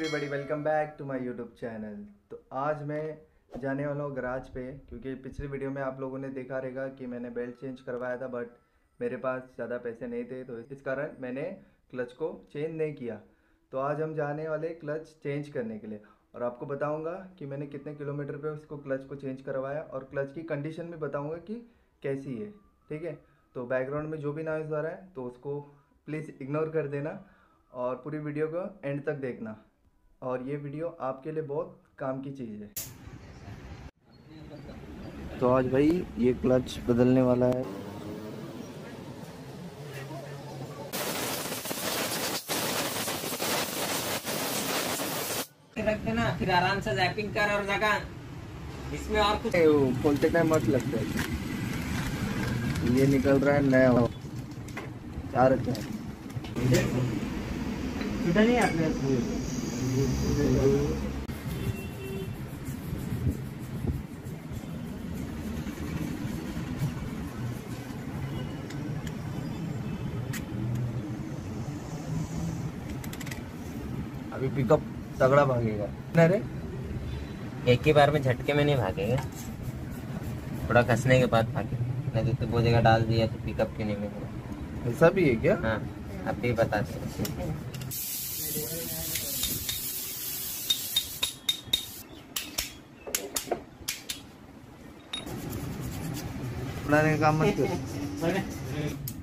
Everybody welcome back to my YouTube channel तो आज मैं जाने वाला हूँ गराज पे, क्योंकि पिछली वीडियो में आप लोगों ने देखा रहेगा कि मैंने बेल्ट चेंज करवाया था बट मेरे पास ज़्यादा पैसे नहीं थे तो इस कारण मैंने क्लच को चेंज नहीं किया। तो आज हम जाने वाले क्लच चेंज करने के लिए। और आपको बताऊँगा कि मैंने कितने किलोमीटर पर उसको क्लच को चेंज करवाया, और क्लच की कंडीशन भी बताऊँगा कि कैसी है, ठीक है? तो बैकग्राउंड में जो भी नॉइज़ आ रहा है तो उसको प्लीज़ इग्नोर कर देना, और पूरी वीडियो को एंड तक देखना। और ये वीडियो आपके लिए बहुत काम की चीज़ है। तो आज भाई ये क्लच बदलने वाला है। रख देना फिर आराम से जैपिंग कर और लगा। इसमें और कुछ खोलते टाइम मत लगता है। ये निकल रहा है नया। क्या रखा है नहीं आपने अभी पिकअप तगड़ा भागेगा। अरे एक ही बार में झटके में नहीं भागेगा। थोड़ा कसने के बाद भागे। नहीं तो वो जगह डाल दिया तो पिकअप क्यों नहीं मिलेगा। ऐसा भी है क्या? हाँ आप भी बताते हैं बनाने का काम मत कर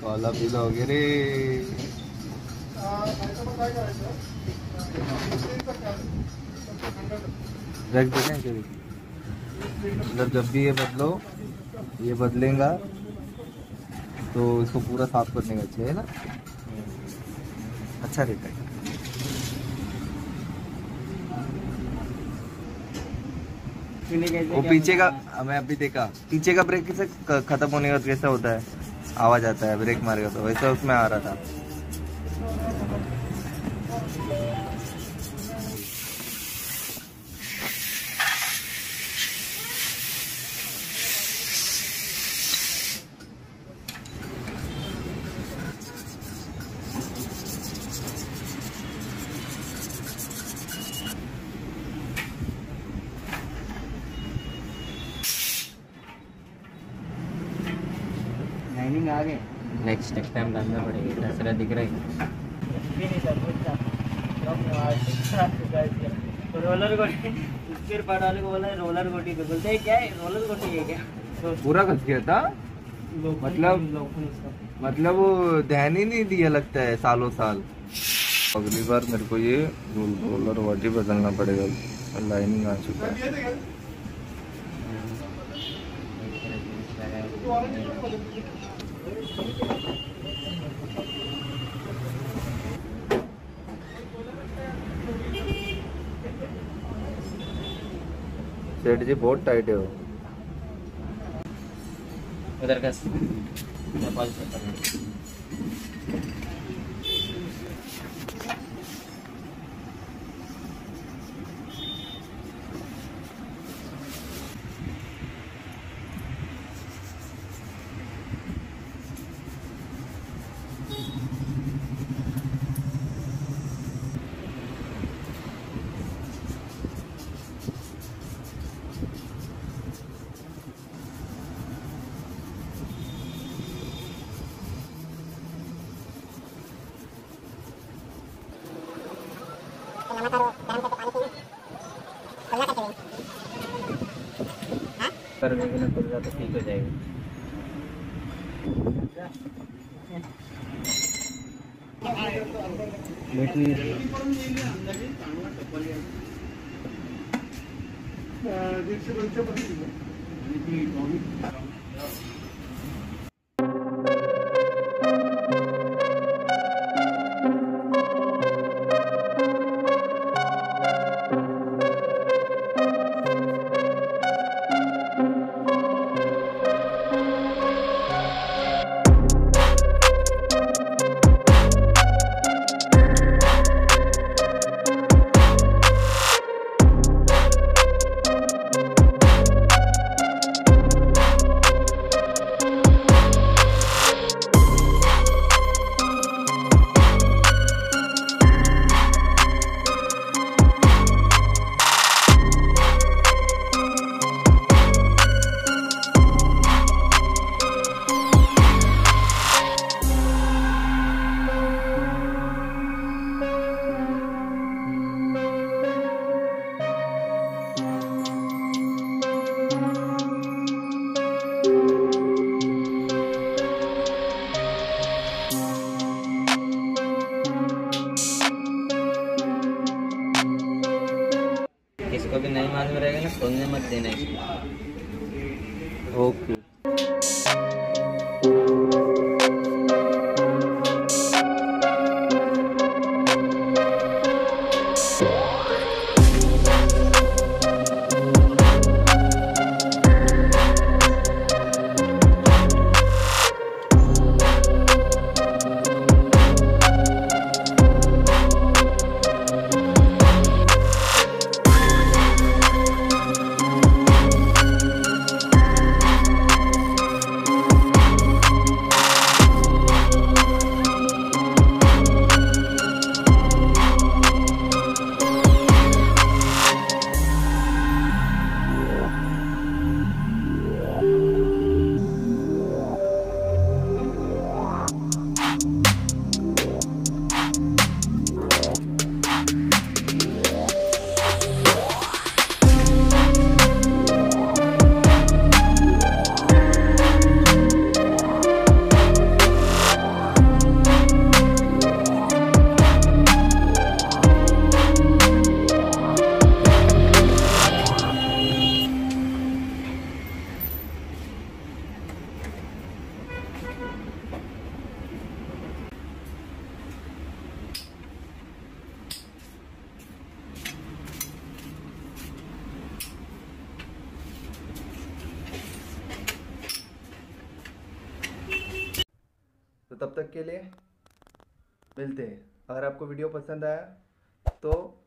काला पीला हो गया रे। रख देते हैं मतलब जब भी ये बदलो, ये बदलेगा तो इसको पूरा साफ़ करने का चाहिए ना? अच्छा रहता है। वो पीछे का हमें अभी देखा। पीछे का ब्रेक कैसे खत्म होने का कैसा होता है? आवाज़ आता है ब्रेक मारेगा तो वैसा उसमें आ रहा था। लाइनिंग आ गए नेक्स्ट नेक्स्ट टाइम डालना पड़ेगा दसरा दिख रहा है। रोलर गोटी स्पीड पार्ट वाले को बोला रोलर गोटी पे बोलते हैं क्या है? रोलर गोटी है क्या? तो पूरा घस गया था? मतलब- मतलब वो ध्यान ही नहीं दिया लगता है सालों साल। अगली बार मेरे को ये रोलर वाटी बदलना पड़ेगा। लाइनिंग आ चुका है। सेठ जी बहुत टाइट है वो। उधर का मैं देंगे ना खुल तो ठीक हो जाएगा। जिसको में रहेगा ना सोने मत देना इसको ओके तो तब तक के लिए मिलते हैं। अगर आपको वीडियो पसंद आया तो